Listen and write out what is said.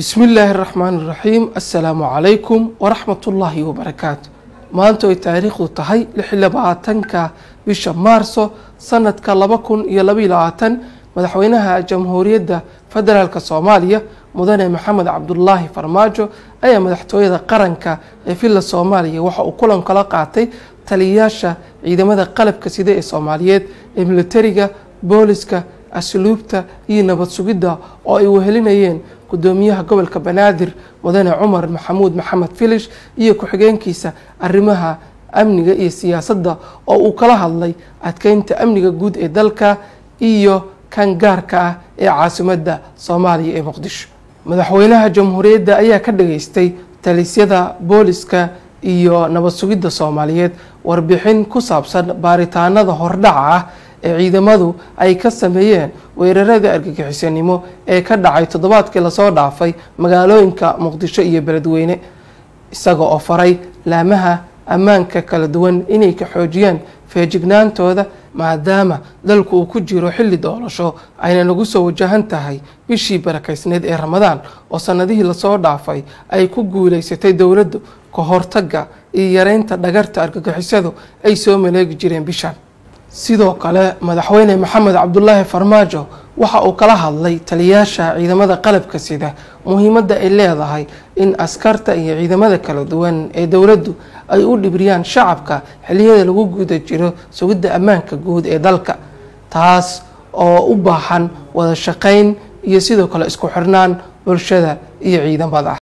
bismi illaahi araxmaan iraxiim assalaamu calaykum waraxmatullaahi wabarakaatu maanta ay taariikhdu tahay lix labaatanka bisha maarso sanadka laba kun iyo labaiyo labaatan madaxweynaha jamhuuriyadda federaalk soomaaliya mudane maxamed cabdulaahi farmaajo ayaa madaxtooyada qaranka ee villa soomaaliya waxa uu kulan kala qaatay taliyayaasha ciidamada qalabka sida ee soomaaliyeed ee militariga booliska asluubta iyo nabad sugidda oo ay wehelinayeen gudoomiyaha gobolka banaadir mudane cumar maxamuud maxamed filish iyo ku-xigeenkiisa arrimaha amniga iyo siyaasadda oo uu kala hadlay adkeynta amniga guud ee dalka iyo kan gaarka ah ee caasimadda soomaaliya ee muqdisho. Madaxweynaha jamhuuriyadda ayaa ka dhageystay talisyada booliska iyo nabad sugidda soomaaliyeed warbixin ku saabsan baaritaanada hordhaca ah ee ciidamadu ay ka sameeyeen weerarada argagixisanimo ee ka dhacay toddobaadkii la soo dhaafay magaalooyinka muqdisho iyo beledweyne isaga oo faray laamaha ammaanka kala duwan inay ka xoojiyaan feejignaantooda maadaama dalku uu ku jiro xilli doolasho ayna nagu soo wajahan tahay bishii barakaysneed ee ramadaan oo sanadihii la soo dhaafay ay ku guuleysatay dowladdu ka hortagga iyo yareynta dhagarta argagixisadu ay soo maleegi jireen bishan sidoo kale madaxweyne maxamed cabdulaahi farmaajo waxa uu kala hadlay taliyayaasha ciidamada qalabka sida muhiimadda ay leedahay in askarta iyo ciidamada kala duwan ee dowladdu ay u dhibriyaan shacabka xiliyada lagu guda jiro sugidda ammaanka guud ee dalka taas oo u baahan wada shaqayn iyo sidoo kale isku xirnaan bulshada iyo ciidamada